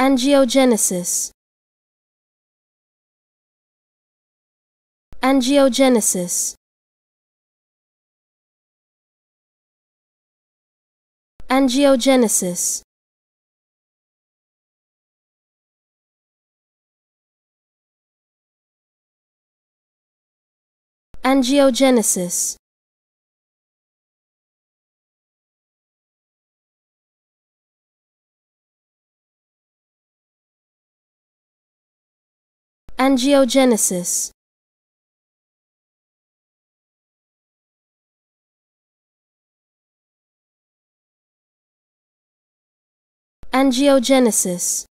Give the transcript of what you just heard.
Angiogenesis. Angiogenesis. Angiogenesis. Angiogenesis. Angiogenesis. Angiogenesis.